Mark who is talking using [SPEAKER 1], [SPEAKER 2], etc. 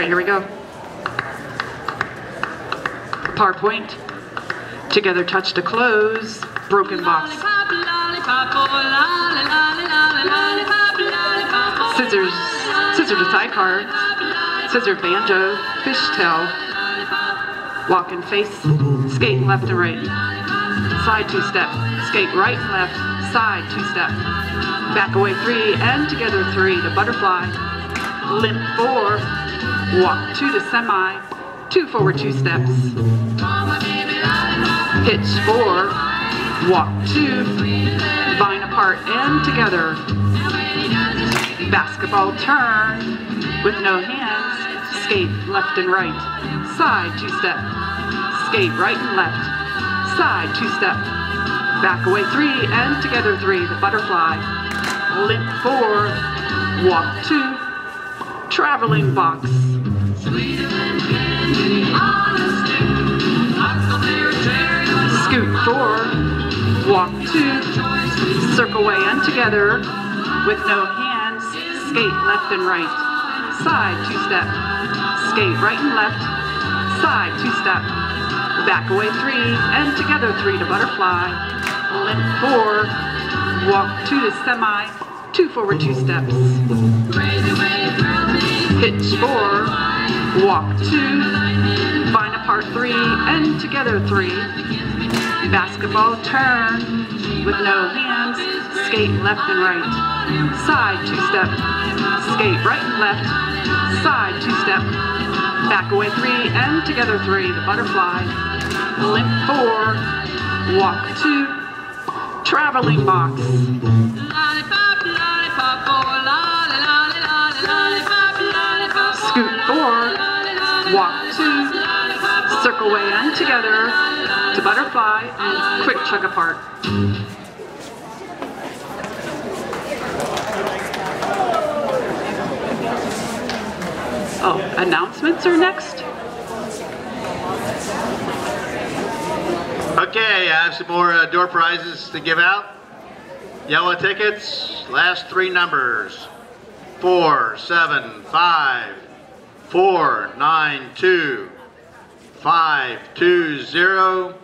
[SPEAKER 1] right, here we go. Par point. Together touch to close. Broken box. Scissors. Scissor to sidecar. Scissor banjo. Fishtail. Walk and face. Skate left and right. Side two step. Skate right left. Side two step. Back away three and together three to butterfly. Limp four. Walk two to semi. Two forward two steps. Hitch four. Walk two. Vine apart and together. Basketball turn with no hands. Skate left and right. Side two step. Skate right and left. Side two step. Back away three and together three. The butterfly. Limp four. Walk two. Traveling box. Scoot four. Walk two. Circle way and together with no hands. Skate left and right. Side two step. Skate right and left. Side two step. Back away three and together three to butterfly. Limp four. Walk two to semi. Two forward two steps. Hitch four. Walk two. find a apart three and together three. Basketball turn with no hands. Skate left and right. Side two step. Skate right and left. Side two step. Back away three and together three. The butterfly. Limp four. Walk two. Traveling box. Walk two. Circle way and together to butterfly and quick chug apart. Oh, announcements are next?
[SPEAKER 2] Okay, I have some more uh, door prizes to give out. Yellow tickets, last three numbers. Four, seven, five, four, nine, two, five, two, zero,